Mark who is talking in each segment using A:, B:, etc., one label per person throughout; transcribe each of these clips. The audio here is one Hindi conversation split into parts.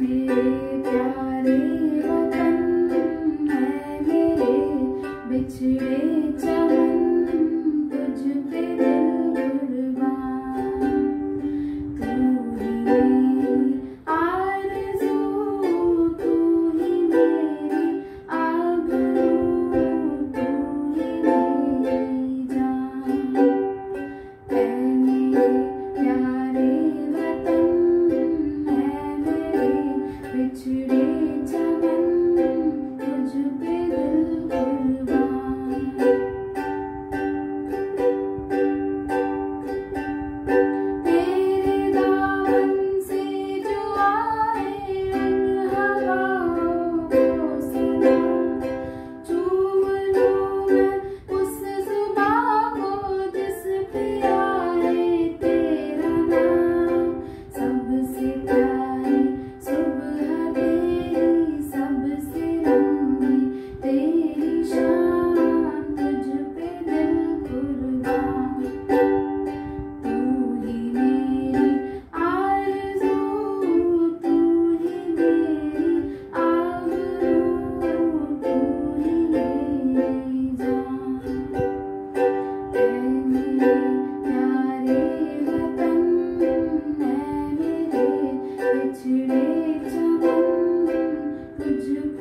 A: मेरे प्यारे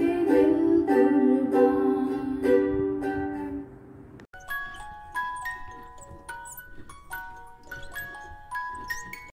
A: Mm-hmm.